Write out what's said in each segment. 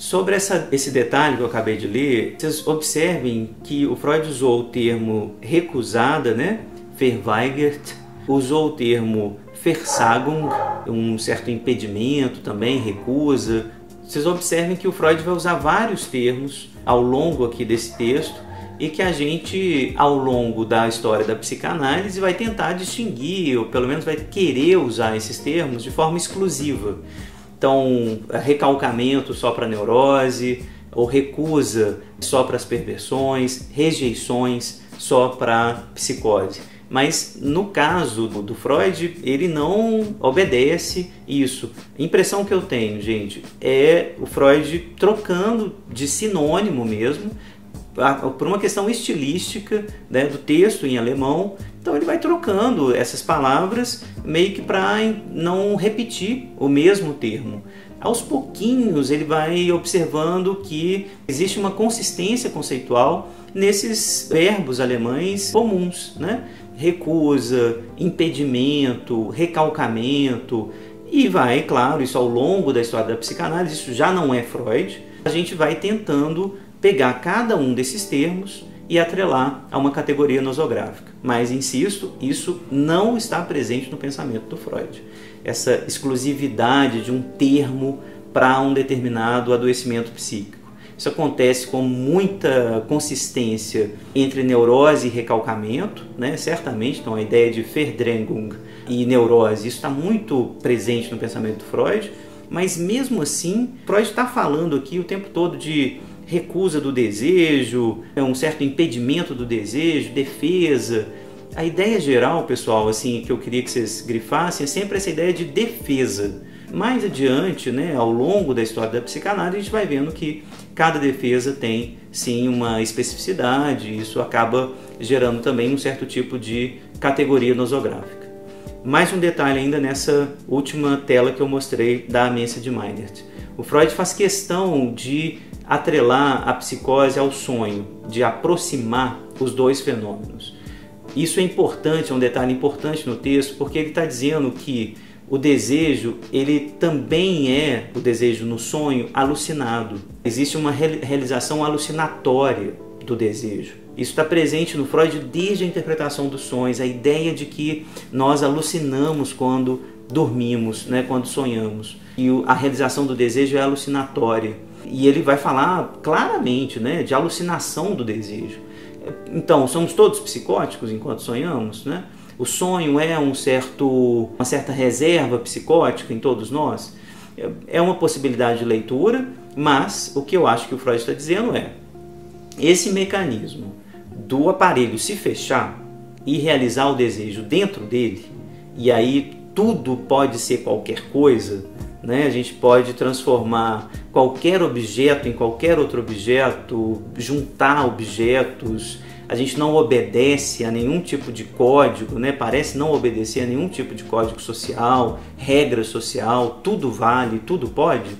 Sobre essa, esse detalhe que eu acabei de ler, vocês observem que o Freud usou o termo recusada, né? Verweigert, usou o termo Versagung, um certo impedimento também, recusa. Vocês observem que o Freud vai usar vários termos ao longo aqui desse texto e que a gente, ao longo da história da psicanálise, vai tentar distinguir, ou pelo menos vai querer usar esses termos de forma exclusiva. Então, recalcamento só para neurose, ou recusa só para as perversões, rejeições só para psicose. Mas no caso do Freud, ele não obedece isso. A impressão que eu tenho, gente, é o Freud trocando de sinônimo mesmo por uma questão estilística né, do texto em alemão. Então ele vai trocando essas palavras meio que para não repetir o mesmo termo. Aos pouquinhos ele vai observando que existe uma consistência conceitual nesses verbos alemães comuns, né? Recusa, impedimento, recalcamento, e vai, claro, isso ao longo da história da psicanálise, isso já não é Freud, a gente vai tentando pegar cada um desses termos e atrelar a uma categoria nosográfica. Mas, insisto, isso não está presente no pensamento do Freud. Essa exclusividade de um termo para um determinado adoecimento psíquico. Isso acontece com muita consistência entre neurose e recalcamento, né? certamente. Então, a ideia de Verdrängung e neurose, isso está muito presente no pensamento do Freud, mas mesmo assim, Freud está falando aqui o tempo todo de recusa do desejo, é um certo impedimento do desejo, defesa. A ideia geral, pessoal, assim, que eu queria que vocês grifassem é sempre essa ideia de defesa. Mais adiante, né, ao longo da história da psicanálise, a gente vai vendo que cada defesa tem sim uma especificidade, isso acaba gerando também um certo tipo de categoria nosográfica. Mais um detalhe ainda nessa última tela que eu mostrei da amência de Meinert. O Freud faz questão de atrelar a psicose ao sonho, de aproximar os dois fenômenos. Isso é importante, é um detalhe importante no texto, porque ele está dizendo que o desejo, ele também é o desejo no sonho alucinado. Existe uma realização alucinatória do desejo. Isso está presente no Freud desde a interpretação dos sonhos, a ideia de que nós alucinamos quando dormimos, né, quando sonhamos. E a realização do desejo é alucinatória e ele vai falar claramente né, de alucinação do desejo. Então, somos todos psicóticos enquanto sonhamos, né? O sonho é um certo, uma certa reserva psicótica em todos nós. É uma possibilidade de leitura, mas o que eu acho que o Freud está dizendo é esse mecanismo do aparelho se fechar e realizar o desejo dentro dele, e aí tudo pode ser qualquer coisa, né? A gente pode transformar qualquer objeto em qualquer outro objeto, juntar objetos. A gente não obedece a nenhum tipo de código, né? parece não obedecer a nenhum tipo de código social, regra social, tudo vale, tudo pode.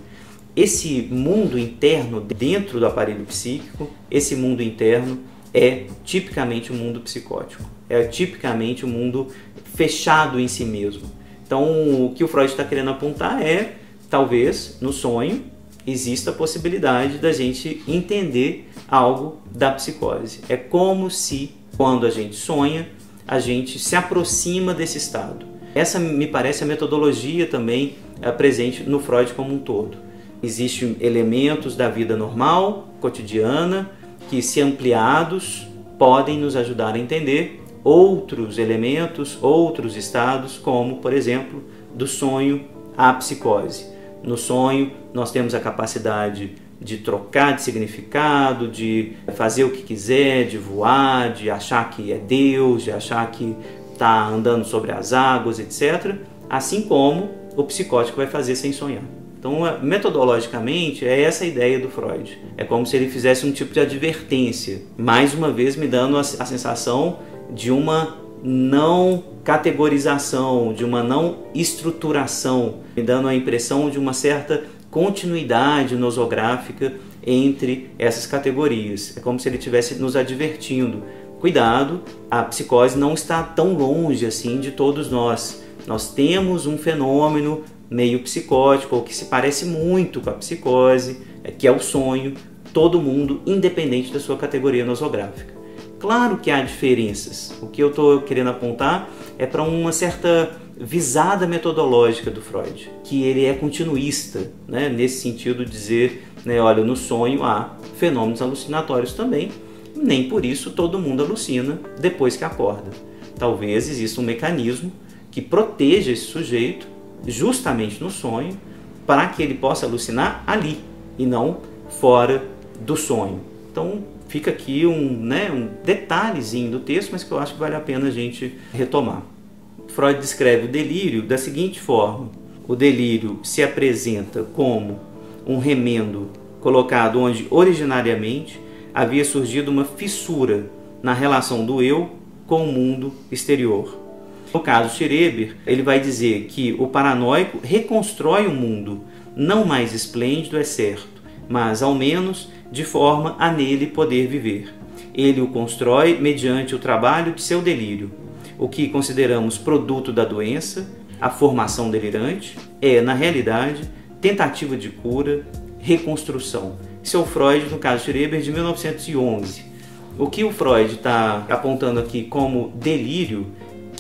Esse mundo interno dentro do aparelho psíquico, esse mundo interno é tipicamente o um mundo psicótico, é tipicamente o um mundo fechado em si mesmo então, o que o Freud está querendo apontar é, talvez, no sonho, exista a possibilidade da gente entender algo da psicose. É como se, quando a gente sonha, a gente se aproxima desse estado. Essa me parece a metodologia também é, presente no Freud como um todo. Existem elementos da vida normal, cotidiana, que, se ampliados, podem nos ajudar a entender outros elementos, outros estados, como, por exemplo, do sonho à psicose. No sonho, nós temos a capacidade de trocar de significado, de fazer o que quiser, de voar, de achar que é Deus, de achar que está andando sobre as águas, etc. Assim como o psicótico vai fazer sem sonhar. Então, metodologicamente, é essa a ideia do Freud. É como se ele fizesse um tipo de advertência, mais uma vez me dando a sensação de uma não categorização, de uma não estruturação, me dando a impressão de uma certa continuidade nosográfica entre essas categorias. É como se ele estivesse nos advertindo: cuidado, a psicose não está tão longe assim de todos nós. Nós temos um fenômeno meio psicótico ou que se parece muito com a psicose, é, que é o sonho, todo mundo, independente da sua categoria nosográfica. Claro que há diferenças. O que eu estou querendo apontar é para uma certa visada metodológica do Freud, que ele é continuista, né? nesse sentido dizer, né, olha, no sonho há fenômenos alucinatórios também, nem por isso todo mundo alucina depois que acorda. Talvez exista um mecanismo que proteja esse sujeito justamente no sonho para que ele possa alucinar ali e não fora do sonho. Então fica aqui um, né, um detalhezinho do texto, mas que eu acho que vale a pena a gente retomar. Freud descreve o delírio da seguinte forma: o delírio se apresenta como um remendo colocado onde originariamente havia surgido uma fissura na relação do eu com o mundo exterior. No caso Schreber, ele vai dizer que o paranoico reconstrói o mundo, não mais esplêndido, é certo, mas ao menos de forma a nele poder viver. Ele o constrói mediante o trabalho de seu delírio. O que consideramos produto da doença, a formação delirante, é, na realidade, tentativa de cura, reconstrução. Isso é Freud, no caso Schreber, de 1911. O que o Freud está apontando aqui como delírio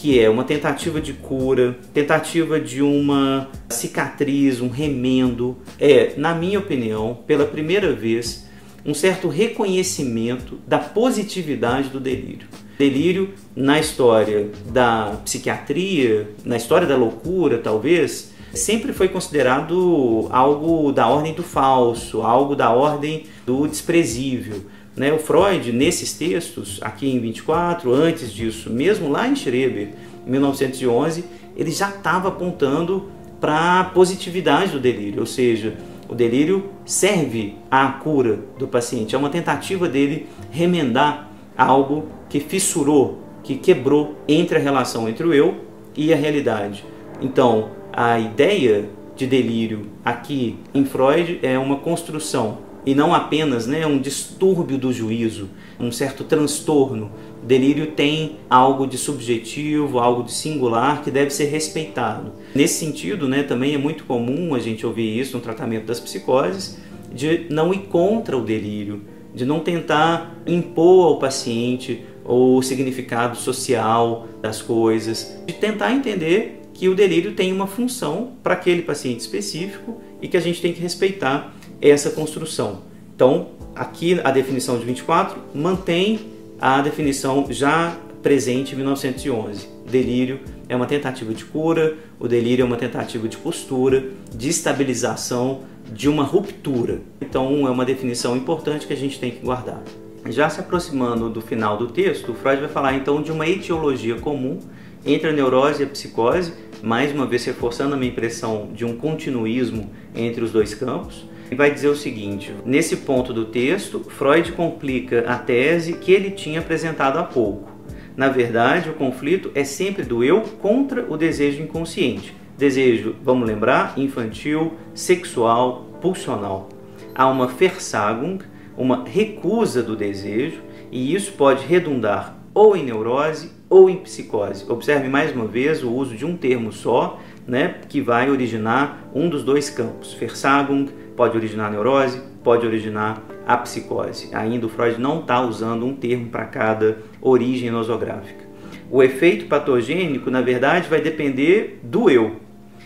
que é uma tentativa de cura, tentativa de uma cicatriz, um remendo, é, na minha opinião, pela primeira vez, um certo reconhecimento da positividade do delírio. Delírio na história da psiquiatria, na história da loucura, talvez, sempre foi considerado algo da ordem do falso, algo da ordem do desprezível. Né? O Freud, nesses textos, aqui em 24, antes disso, mesmo lá em Schreber, em 1911, ele já estava apontando para a positividade do delírio, ou seja, o delírio serve à cura do paciente, é uma tentativa dele remendar algo que fissurou, que quebrou entre a relação entre o eu e a realidade. Então, a ideia de delírio aqui em Freud é uma construção e não apenas né, um distúrbio do juízo, um certo transtorno. O delírio tem algo de subjetivo, algo de singular que deve ser respeitado. Nesse sentido, né, também é muito comum a gente ouvir isso no tratamento das psicoses, de não ir contra o delírio, de não tentar impor ao paciente o significado social das coisas, de tentar entender que o delírio tem uma função para aquele paciente específico e que a gente tem que respeitar essa construção. Então, aqui a definição de 24 mantém a definição já presente em 1911. Delírio é uma tentativa de cura, o delírio é uma tentativa de postura, de estabilização, de uma ruptura. Então, é uma definição importante que a gente tem que guardar. Já se aproximando do final do texto, Freud vai falar então de uma etiologia comum entre a neurose e a psicose, mais uma vez reforçando a minha impressão de um continuismo entre os dois campos e vai dizer o seguinte: nesse ponto do texto, Freud complica a tese que ele tinha apresentado há pouco. Na verdade, o conflito é sempre do eu contra o desejo inconsciente. Desejo, vamos lembrar, infantil, sexual, pulsional. Há uma Versagung, uma recusa do desejo, e isso pode redundar ou em neurose ou em psicose. Observe mais uma vez o uso de um termo só, né, que vai originar um dos dois campos. Versagung pode originar neurose, pode originar a psicose. Ainda o Freud não está usando um termo para cada origem nosográfica. O efeito patogênico, na verdade, vai depender do eu.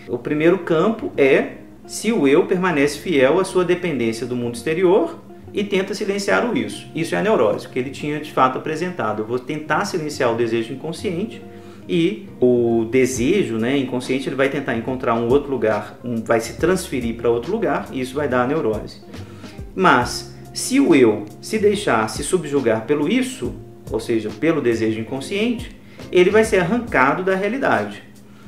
O primeiro campo é se o eu permanece fiel à sua dependência do mundo exterior e tenta silenciar o isso. Isso é a neurose, que ele tinha de fato apresentado. Eu vou tentar silenciar o desejo inconsciente e o desejo né, inconsciente ele vai tentar encontrar um outro lugar, um, vai se transferir para outro lugar e isso vai dar a neurose. Mas se o eu se deixar se subjugar pelo isso, ou seja, pelo desejo inconsciente, ele vai ser arrancado da realidade.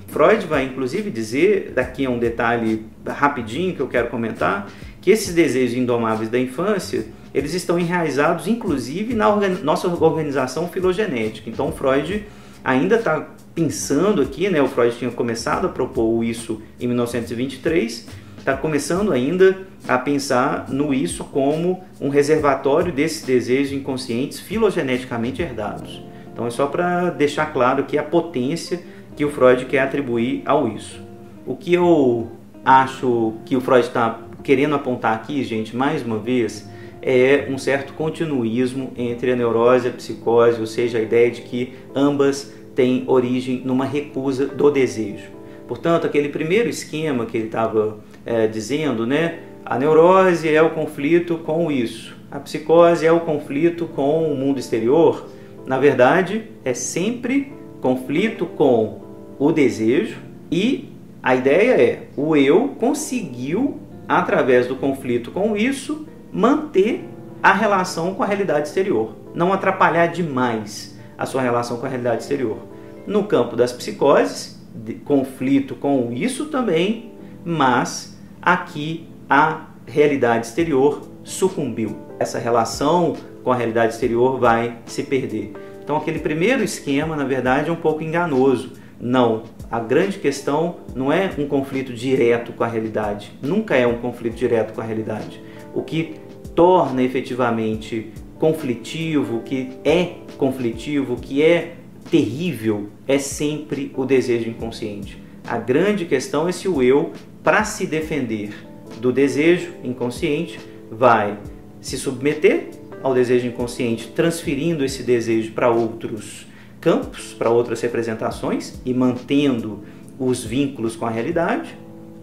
Freud vai inclusive dizer, daqui a um detalhe rapidinho que eu quero comentar, que esses desejos indomáveis da infância, eles estão enraizados inclusive na organ nossa organização filogenética. Então Freud ainda está pensando aqui, né? O Freud tinha começado a propor isso em 1923, está começando ainda a pensar no isso como um reservatório desses desejos inconscientes filogeneticamente herdados. Então é só para deixar claro aqui a potência que o Freud quer atribuir ao isso. O que eu acho que o Freud está querendo apontar aqui, gente, mais uma vez, é um certo continuismo entre a neurose e a psicose, ou seja, a ideia de que ambas têm origem numa recusa do desejo. Portanto, aquele primeiro esquema que ele estava é, dizendo, né? A neurose é o conflito com isso, a psicose é o conflito com o mundo exterior. Na verdade, é sempre conflito com o desejo e a ideia é o eu conseguiu, através do conflito com isso, manter a relação com a realidade exterior, não atrapalhar demais a sua relação com a realidade exterior. No campo das psicoses, conflito com isso também, mas aqui a realidade exterior sucumbiu. Essa relação com a realidade exterior vai se perder. Então, aquele primeiro esquema, na verdade, é um pouco enganoso. Não, a grande questão não é um conflito direto com a realidade, nunca é um conflito direto com a realidade. O que torna efetivamente conflitivo, que é conflitivo, que é terrível, é sempre o desejo inconsciente. A grande questão é se o eu, para se defender do desejo inconsciente, vai se submeter ao desejo inconsciente, transferindo esse desejo para outros campos, para outras representações e mantendo os vínculos com a realidade,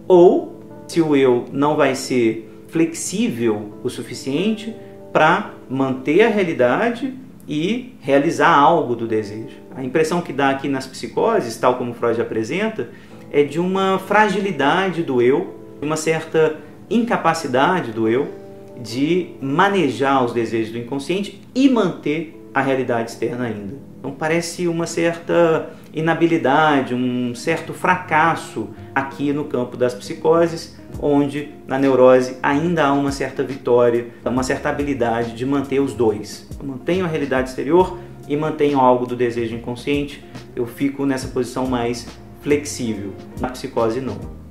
ou se o eu não vai ser flexível o suficiente para manter a realidade e realizar algo do desejo. A impressão que dá aqui nas psicoses, tal como Freud apresenta, é de uma fragilidade do eu, uma certa incapacidade do eu de manejar os desejos do inconsciente e manter a realidade externa ainda. Então parece uma certa inabilidade, um certo fracasso aqui no campo das psicoses, onde na neurose ainda há uma certa vitória, uma certa habilidade de manter os dois. Eu mantenho a realidade exterior e mantenho algo do desejo inconsciente, eu fico nessa posição mais flexível. Na psicose não.